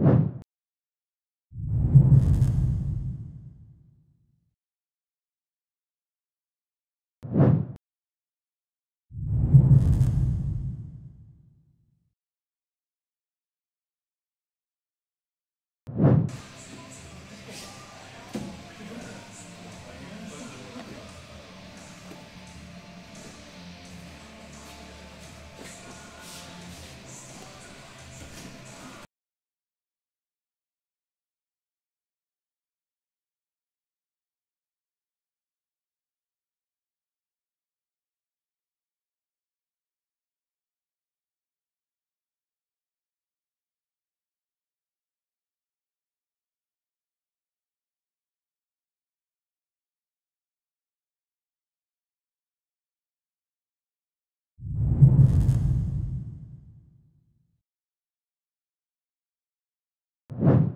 you you.